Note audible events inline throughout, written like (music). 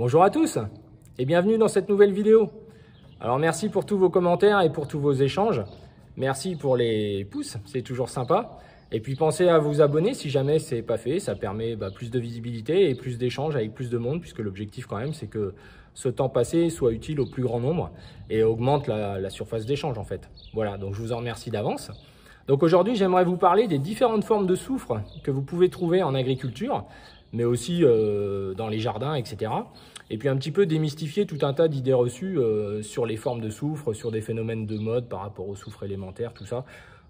Bonjour à tous et bienvenue dans cette nouvelle vidéo. Alors merci pour tous vos commentaires et pour tous vos échanges. Merci pour les pouces, c'est toujours sympa. Et puis pensez à vous abonner si jamais c'est pas fait, ça permet bah, plus de visibilité et plus d'échanges avec plus de monde puisque l'objectif quand même c'est que ce temps passé soit utile au plus grand nombre et augmente la, la surface d'échange en fait. Voilà, donc je vous en remercie d'avance. Donc aujourd'hui j'aimerais vous parler des différentes formes de soufre que vous pouvez trouver en agriculture, mais aussi euh, dans les jardins, etc. Et puis un petit peu démystifier tout un tas d'idées reçues euh, sur les formes de soufre, sur des phénomènes de mode par rapport au soufre élémentaire, tout ça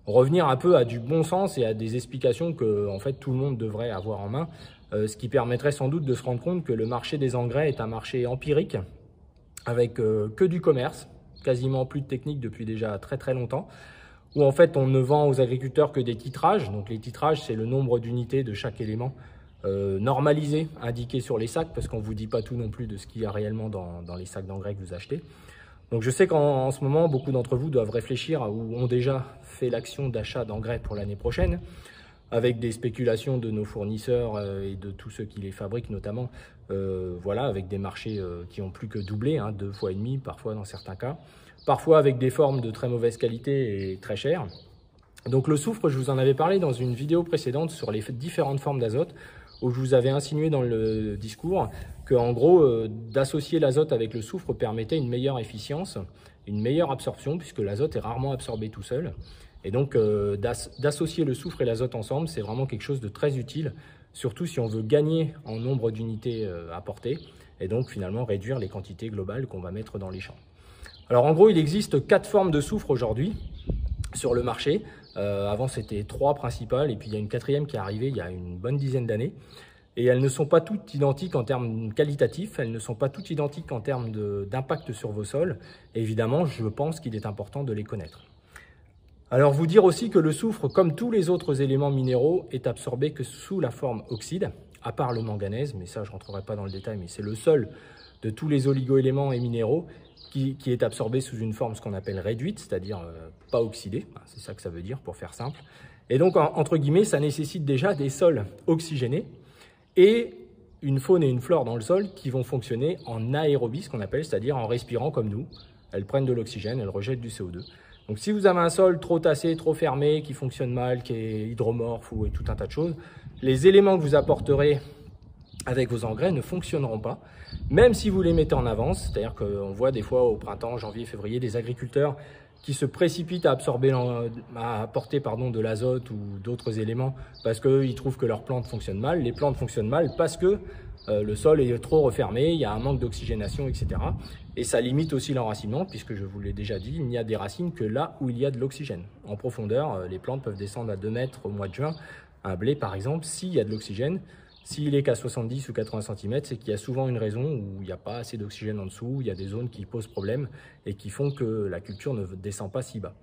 revenir un peu à du bon sens et à des explications que en fait tout le monde devrait avoir en main, euh, ce qui permettrait sans doute de se rendre compte que le marché des engrais est un marché empirique avec que du commerce, quasiment plus de technique depuis déjà très très longtemps, où en fait on ne vend aux agriculteurs que des titrages. Donc les titrages, c'est le nombre d'unités de chaque élément euh, normalisé, indiqué sur les sacs, parce qu'on ne vous dit pas tout non plus de ce qu'il y a réellement dans, dans les sacs d'engrais que vous achetez. Donc je sais qu'en ce moment, beaucoup d'entre vous doivent réfléchir ou ont déjà fait l'action d'achat d'engrais pour l'année prochaine, avec des spéculations de nos fournisseurs euh, et de tous ceux qui les fabriquent notamment, euh, voilà, avec des marchés qui ont plus que doublé, hein, deux fois et demi parfois dans certains cas, parfois avec des formes de très mauvaise qualité et très chères. Donc le soufre, je vous en avais parlé dans une vidéo précédente sur les différentes formes d'azote, où je vous avais insinué dans le discours que, en gros, euh, d'associer l'azote avec le soufre permettait une meilleure efficience, une meilleure absorption, puisque l'azote est rarement absorbé tout seul. Et donc, euh, d'associer le soufre et l'azote ensemble, c'est vraiment quelque chose de très utile, surtout si on veut gagner en nombre d'unités euh, apportées, et donc finalement réduire les quantités globales qu'on va mettre dans les champs. Alors en gros, il existe quatre formes de soufre aujourd'hui sur le marché. Euh, avant, c'était trois principales, et puis il y a une quatrième qui est arrivée il y a une bonne dizaine d'années. Et elles ne sont pas toutes identiques en termes qualitatifs, elles ne sont pas toutes identiques en termes d'impact sur vos sols. Et évidemment, je pense qu'il est important de les connaître. Alors vous dire aussi que le soufre, comme tous les autres éléments minéraux, est absorbé que sous la forme oxyde, à part le manganèse, mais ça je ne rentrerai pas dans le détail, mais c'est le seul de tous les oligoéléments et minéraux qui, est absorbé sous une forme ce qu'on appelle réduite, c'est-à-dire euh, pas oxydée, c'est ça que ça veut dire pour faire simple. Et donc, entre guillemets, ça nécessite déjà des sols oxygénés et une faune et une flore dans le sol qui vont fonctionner en aérobie, ce qu'on appelle, c'est-à-dire en respirant comme nous. Elles prennent de l'oxygène, elles rejettent du CO2. Donc si vous avez un sol trop tassé, trop fermé, qui fonctionne mal, qui est hydromorphe ou tout un tas de choses, les éléments que vous apporterez avec vos engrais ne fonctionneront pas, même si vous les mettez en avance. C'est-à-dire qu'on voit des fois au printemps, janvier, février, des agriculteurs qui se précipitent à absorber, à apporter pardon, de l'azote ou d'autres éléments parce qu'ils trouvent que leurs plantes fonctionnent mal. Les plantes fonctionnent mal parce que euh, le sol est trop refermé, il y a un manque d'oxygénation, etc. Et ça limite aussi l'enracinement, puisque je vous l'ai déjà dit, il n'y a des racines que là où il y a de l'oxygène. En profondeur, euh, les plantes peuvent descendre à 2 mètres au mois de juin. Un blé, par exemple, s'il y a de l'oxygène, s'il est qu'à 70 ou 80 cm, c'est qu'il y a souvent une raison où il n'y a pas assez d'oxygène en dessous, il y a des zones qui posent problème et qui font que la culture ne descend pas si bas.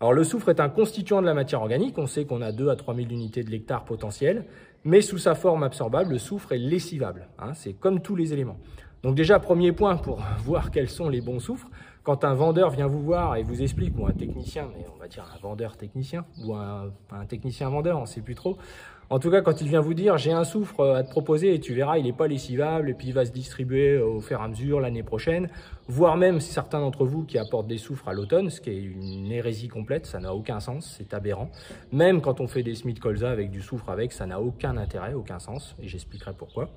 Alors le soufre est un constituant de la matière organique, on sait qu'on a 2 à 3 000 unités de l'hectare potentiel, mais sous sa forme absorbable, le soufre est lessivable, hein, c'est comme tous les éléments. Donc déjà, premier point pour (laughs) voir quels sont les bons soufres, quand un vendeur vient vous voir et vous explique, ou un technicien, mais on va dire un vendeur technicien, ou un, un technicien vendeur, on ne sait plus trop, en tout cas, quand il vient vous dire j'ai un soufre euh, à te proposer et tu verras, il n'est pas lessivable et puis il va se distribuer euh, au fur et à mesure l'année prochaine, voire même certains d'entre vous qui apportent des soufres à l'automne, ce qui est une hérésie complète, ça n'a aucun sens, c'est aberrant. Même quand on fait des Smith Colza avec du soufre avec, ça n'a aucun intérêt, aucun sens, et j'expliquerai pourquoi.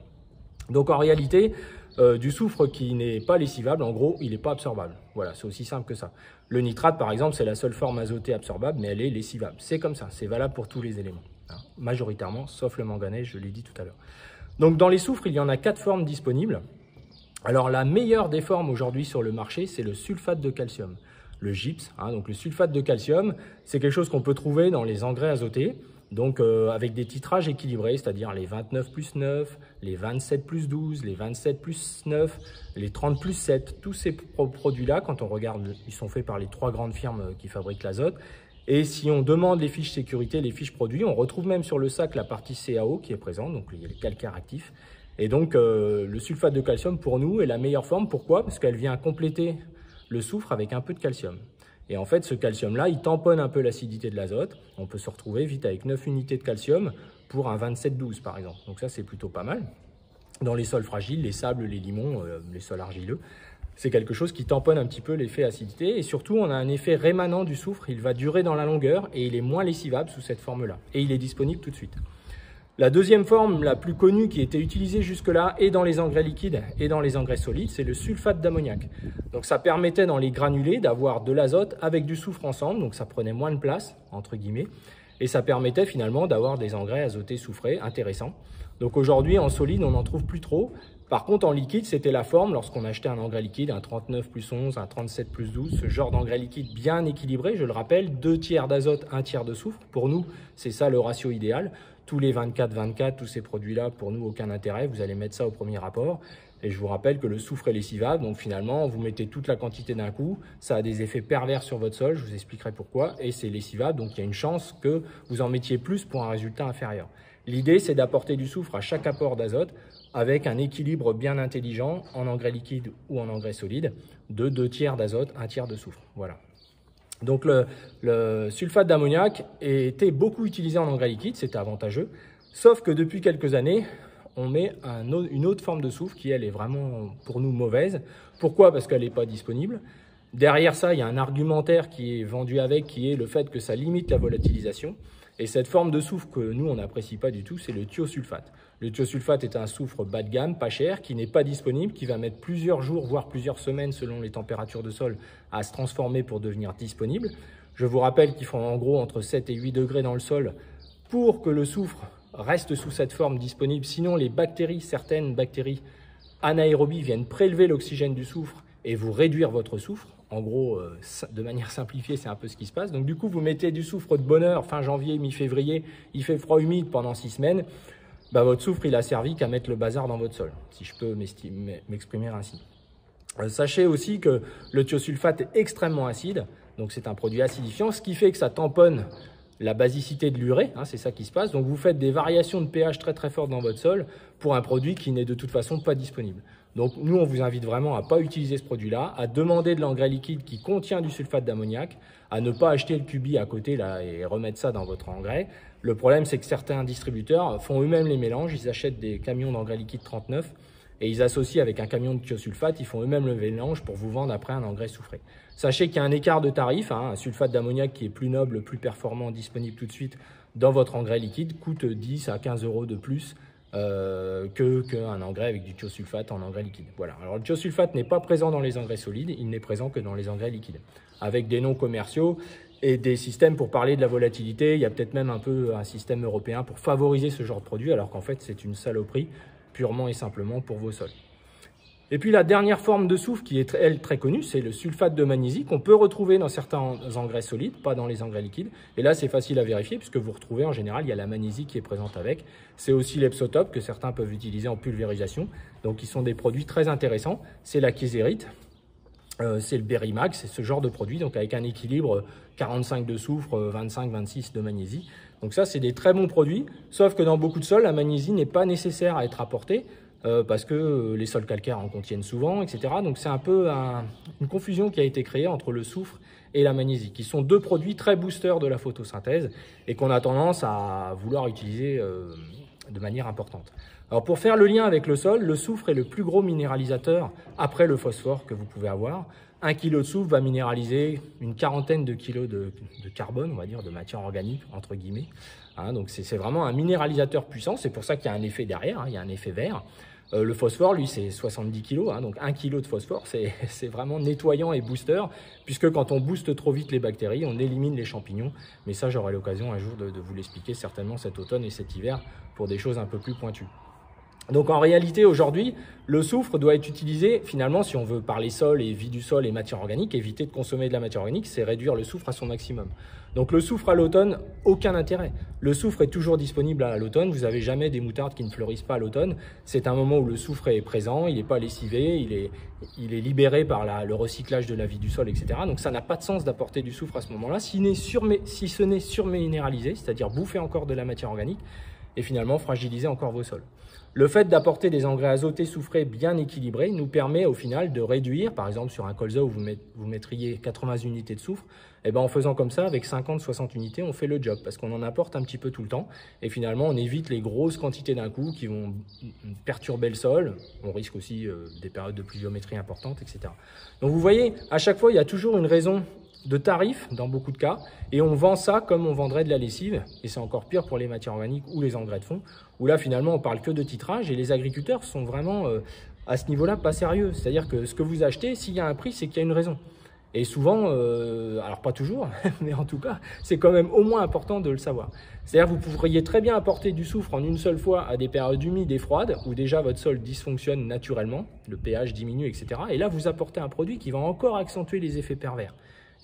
Donc en réalité, euh, du soufre qui n'est pas lessivable, en gros, il n'est pas absorbable. Voilà, c'est aussi simple que ça. Le nitrate, par exemple, c'est la seule forme azotée absorbable, mais elle est lessivable. C'est comme ça, c'est valable pour tous les éléments. Hein, majoritairement, sauf le manganèse, je l'ai dit tout à l'heure. Donc dans les soufres, il y en a quatre formes disponibles. Alors la meilleure des formes aujourd'hui sur le marché, c'est le sulfate de calcium, le gypse. Hein. donc le sulfate de calcium, c'est quelque chose qu'on peut trouver dans les engrais azotés, donc euh, avec des titrages équilibrés, c'est-à-dire les 29 plus 9, les 27 plus 12, les 27 plus 9, les 30 plus 7. Tous ces produits-là, quand on regarde, ils sont faits par les trois grandes firmes qui fabriquent l'azote. Et si on demande les fiches sécurité, les fiches produits, on retrouve même sur le sac la partie CAO qui est présente, donc il y a les calcaires actifs. Et donc euh, le sulfate de calcium pour nous est la meilleure forme. Pourquoi? Parce qu'elle vient compléter le soufre avec un peu de calcium. Et en fait, ce calcium-là, il tamponne un peu l'acidité de l'azote. On peut se retrouver vite avec 9 unités de calcium pour un 27-12 par exemple. Donc ça, c'est plutôt pas mal. dans les sols fragiles, les sables, les limons, euh, les sols argileux. C'est quelque chose qui tamponne un petit peu l'effet acidité et surtout on a un effet rémanent du soufre, il va durer dans la longueur et il est moins lessivable sous cette forme-là et il est disponible tout de suite. La deuxième forme, la plus connue, qui était utilisée jusque-là, et dans les engrais liquides et dans les engrais solides, c'est le sulfate d'ammoniac. Donc ça permettait dans les granulés d'avoir de l'azote avec du soufre ensemble, donc ça prenait moins de place, entre guillemets, et ça permettait finalement d'avoir des engrais azotés soufrés intéressants. Donc aujourd'hui, en solide, on n'en trouve plus trop. Par contre, en liquide, c'était la forme, lorsqu'on achetait un engrais liquide, un 39 plus 11, un 37 plus 12, ce genre d'engrais liquide bien équilibré, je le rappelle, deux tiers d'azote, un tiers de soufre. Pour nous, c'est ça le ratio idéal tous les 24-24, tous ces produits-là, pour nous, aucun intérêt. Vous allez mettre ça au premier rapport. Et je vous rappelle que le soufre est lessivable, donc finalement, vous mettez toute la quantité d'un coup, ça a des effets pervers sur votre sol, je vous expliquerai pourquoi, et c'est lessivable, donc il y a une chance que vous en mettiez plus pour un résultat inférieur. L'idée, c'est d'apporter du soufre à chaque apport d'azote avec un équilibre bien intelligent en engrais liquide ou en engrais solide de 2 tiers d'azote, 1 tiers de soufre. Voilà. Donc le, sulfate d'ammoniac était beaucoup utilisé en engrais liquide, c'était avantageux, sauf que depuis quelques années, on met une autre forme de soufre qui, elle, est vraiment pour nous mauvaise. Pourquoi? Parce qu'elle n'est pas disponible. Derrière ça, il y a un argumentaire qui est vendu avec, qui est le fait que ça limite la volatilisation. Et cette forme de soufre que nous, on n'apprécie pas du tout, c'est le thiosulfate. Le thiosulfate est un soufre bas de gamme, pas cher, qui n'est pas disponible, qui va mettre plusieurs jours, voire plusieurs semaines, selon les températures de sol, à se transformer pour devenir disponible. Je vous rappelle qu'il faut en gros entre 7 et 8 degrés dans le sol pour que le soufre reste sous cette forme disponible. Sinon, les bactéries, certaines bactéries anaérobies viennent prélever l'oxygène du soufre et vous réduire votre soufre. En gros, euh, de manière simplifiée, c'est un peu ce qui se passe. Donc du coup, vous mettez du soufre de bonheur fin janvier, mi-février, il fait froid humide pendant six semaines. Bah, votre soufre, il a servi qu'à mettre le bazar dans votre sol, si je peux m'exprimer ainsi. Euh, sachez aussi que le thiosulfate est extrêmement acide, donc c'est un produit acidifiant, ce qui fait que ça tamponne la basicité de l'urée, hein, c'est ça qui se passe. Donc vous faites des variations de pH très très fortes dans votre sol pour un produit qui n'est de toute façon pas disponible. Donc nous, on vous invite vraiment à ne pas utiliser ce produit-là, à demander de l'engrais liquide qui contient du sulfate d'ammoniac, à ne pas acheter le cubi à côté là et remettre ça dans votre engrais. Le problème, c'est que certains distributeurs font eux-mêmes les mélanges, ils achètent des camions d'engrais liquide 39 et ils associent avec un camion de thiosulfate, ils font eux-mêmes le mélange pour vous vendre après un engrais soufré. Sachez qu'il y a un écart de tarif, hein, un sulfate d'ammoniac qui est plus noble, plus performant, disponible tout de suite dans votre engrais liquide, coûte 10 à 15 euros de plus euh, qu'un engrais avec du thiosulfate en engrais liquide. Voilà. Alors le thiosulfate n'est pas présent dans les engrais solides, il n'est présent que dans les engrais liquides, avec des noms commerciaux et des systèmes pour parler de la volatilité. Il y a peut-être même un peu un système européen pour favoriser ce genre de produit, alors qu'en fait c'est une saloperie purement et simplement pour vos sols. Et puis la dernière forme de soufre qui est elle très connue, c'est le sulfate de magnésie qu'on peut retrouver dans certains engrais solides, pas dans les engrais liquides. Et là, c'est facile à vérifier puisque vous retrouvez en général, il y a la magnésie qui est présente avec. C'est aussi l'epsotope que certains peuvent utiliser en pulvérisation. Donc, ils sont des produits très intéressants. C'est la késérite, euh, c'est le Berimax, c'est ce genre de produit, donc avec un équilibre 45 de soufre, 25-26 de magnésie. Donc ça, c'est des très bons produits, sauf que dans beaucoup de sols, la magnésie n'est pas nécessaire à être apportée. Euh, parce que euh, les sols calcaires en contiennent souvent, etc. Donc c'est un peu une confusion qui a été créée entre le soufre et la magnésie, qui sont deux produits très boosters de la photosynthèse et qu'on a tendance à vouloir utiliser euh, de manière importante. Alors pour faire le lien avec le sol, le soufre est le plus gros minéralisateur après le phosphore que vous pouvez avoir. Un kilo de soufre va minéraliser une quarantaine de kilos de, carbone, on va dire, de matière organique, entre guillemets. Hein, donc c'est vraiment un minéralisateur puissant, c'est pour ça qu'il y a un effet derrière, hein, il y a un effet vert. Euh, le phosphore, lui, c'est 70 kg, hein, donc 1 kg de phosphore, (laughs) c'est vraiment nettoyant et booster, puisque quand on booste trop vite les bactéries, on élimine les champignons. Mais ça, j'aurai l'occasion un jour de, de vous l'expliquer certainement cet automne et cet hiver pour des choses un peu plus pointues. Donc en réalité, aujourd'hui, le soufre doit être utilisé, finalement, si on veut parler sol et vie du sol et matière organique, éviter de consommer de la matière organique, c'est réduire le soufre à son maximum. Donc le soufre à l'automne, aucun intérêt. Le soufre est toujours disponible à l'automne, vous n'avez jamais des moutardes qui ne fleurissent pas à l'automne. C'est un moment où le soufre est présent, il n'est pas lessivé, il est, il est libéré par le recyclage de la vie du sol, etc. Donc ça n'a pas de sens d'apporter du soufre à ce moment-là, si, si ce n'est surminéralisé, c'est-à-dire bouffer encore de la matière organique, et finalement fragiliser encore vos sols. Le fait d'apporter des engrais azotés soufrés bien équilibrés nous permet au final de réduire, par exemple sur un colza où vous, mettriez 80 unités de soufre, et eh ben en faisant comme ça, avec 50-60 unités, on fait le job parce qu'on en apporte un petit peu tout le temps et finalement on évite les grosses quantités d'un coup qui vont perturber le sol. On risque aussi euh, des périodes de pluviométrie importantes, etc. Donc vous voyez, à chaque fois, il y a toujours une raison de tarif dans beaucoup de cas et on vend ça comme on vendrait de la lessive et c'est encore pire pour les matières organiques ou les engrais de fond où là finalement on parle que de titrage et les agriculteurs sont vraiment euh, à ce niveau-là pas sérieux. C'est-à-dire que ce que vous achetez, s'il y a un prix, c'est qu'il y a une raison. Et souvent, euh, alors pas toujours, (laughs) mais en tout cas, c'est quand même au moins important de le savoir. C'est-à-dire vous pourriez très bien apporter du soufre en une seule fois à des périodes humides et froides, où déjà votre sol dysfonctionne naturellement, le pH diminue, etc. Et là, vous apportez un produit qui va encore accentuer les effets pervers.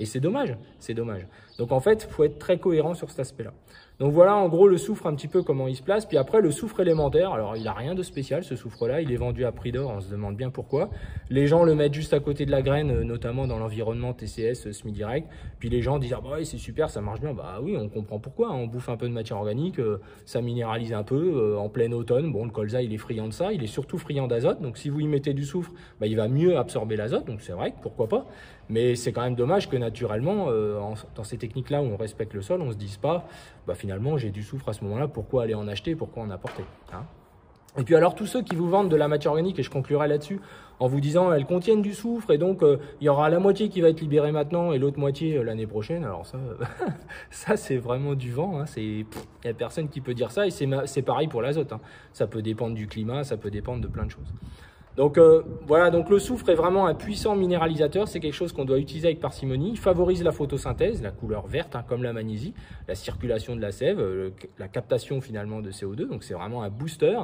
Et c'est dommage, c'est dommage. Donc en fait, il faut être très cohérent sur cet aspect-là. Donc voilà en gros le soufre un petit peu comment il se place. Puis après le soufre élémentaire, alors il n'a rien de spécial ce soufre-là, il est vendu à prix d'or, on se demande bien pourquoi. Les gens le mettent juste à côté de la graine, euh, notamment dans l'environnement TCS euh, semi-direct. Puis les gens disent ah bah c'est super, ça marche bien. Bah oui, on comprend pourquoi. Hein. On bouffe un peu de matière organique, euh, ça minéralise un peu en plein automne. Bon le colza il est friand de ça, il est surtout friand d'azote. Donc si vous y mettez du soufre, bah, il va mieux absorber l'azote. Donc c'est vrai, pourquoi pas. Mais c'est quand même dommage que naturellement, dans ces techniques-là où on respecte le sol, on se dise pas, bah finalement j'ai du soufre à ce moment-là, pourquoi aller en acheter, pourquoi en apporter hein et puis alors tous ceux qui vous vendent de la matière organique, et je conclurai là-dessus, en vous disant elles contiennent du soufre et donc euh, il y aura la moitié qui va être libérée maintenant et l'autre moitié euh, l'année prochaine. Alors ça, (laughs) ça c'est vraiment du vent. Hein, il n'y a personne qui peut dire ça et c'est pareil pour l'azote. Hein. Ça peut dépendre du climat, ça peut dépendre de plein de choses. Donc euh, voilà, donc le soufre est vraiment un puissant minéralisateur, c'est quelque chose qu'on doit utiliser avec parcimonie. Il favorise la photosynthèse, la couleur verte hein, comme la magnésie, la circulation de la sève, euh, la captation finalement de CO2, donc c'est vraiment un booster.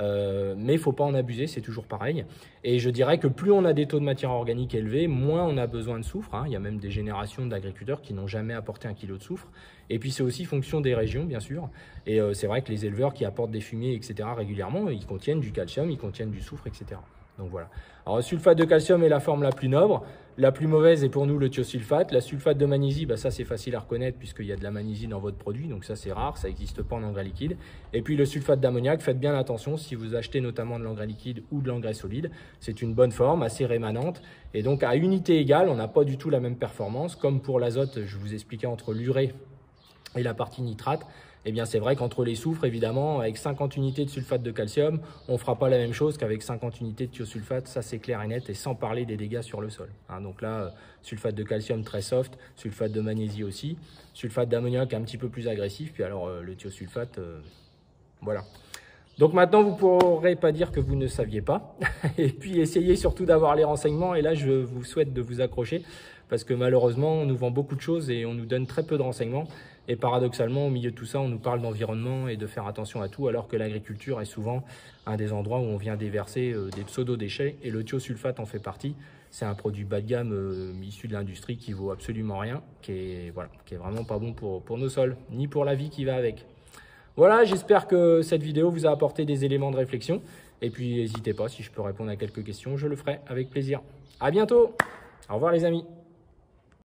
Euh, mais il faut pas en abuser, c'est toujours pareil. Et je dirais que plus on a des taux de matière organique élevés, moins on a besoin de soufre. Hein. Il y a même des générations d'agriculteurs qui n'ont jamais apporté un kilo de soufre. Et puis c'est aussi fonction des régions, bien sûr. Et c'est vrai que les éleveurs qui apportent des fumiers, etc., régulièrement, ils contiennent du calcium, ils contiennent du soufre, etc. Donc voilà. Alors le sulfate de calcium est la forme la plus noble. La plus mauvaise est pour nous le thiosulfate. La sulfate de magnésie, bah ça c'est facile à reconnaître puisqu'il y a de la magnésie dans votre produit. Donc ça c'est rare, ça n'existe pas en engrais liquide. Et puis le sulfate d'ammoniac, faites bien attention si vous achetez notamment de l'engrais liquide ou de l'engrais solide. C'est une bonne forme, assez rémanente. Et donc à unité égale, on n'a pas du tout la même performance. Comme pour l'azote, je vous expliquais entre l'urée et la partie nitrate. Eh bien, c'est vrai qu'entre les soufres, évidemment, avec 50 unités de sulfate de calcium, on ne fera pas la même chose qu'avec 50 unités de thiosulfate, ça c'est clair et net, et sans parler des dégâts sur le sol. Hein. donc là, euh, sulfate de calcium très soft, sulfate de magnésie aussi, sulfate d'ammoniac un petit peu plus agressif, puis alors euh, le thiosulfate, euh, voilà. Donc maintenant, vous ne pourrez pas dire que vous ne saviez pas. (laughs) et puis, essayez surtout d'avoir les renseignements. Et là, je vous souhaite de vous accrocher parce que malheureusement, on nous vend beaucoup de choses et on nous donne très peu de renseignements. Et paradoxalement, au milieu de tout ça, on nous parle d'environnement et de faire attention à tout, alors que l'agriculture est souvent un des endroits où on vient déverser euh, des pseudo-déchets, et le thiosulfate en fait partie. C'est un produit bas de gamme euh, issu de l'industrie qui vaut absolument rien, qui est, vraiment pas bon pour, pour nos sols, ni pour la vie qui va avec. Voilà, j'espère que cette vidéo vous a apporté des éléments de réflexion. Et puis n'hésitez pas, si je peux répondre à quelques questions, je le ferai avec plaisir. À bientôt Au revoir les amis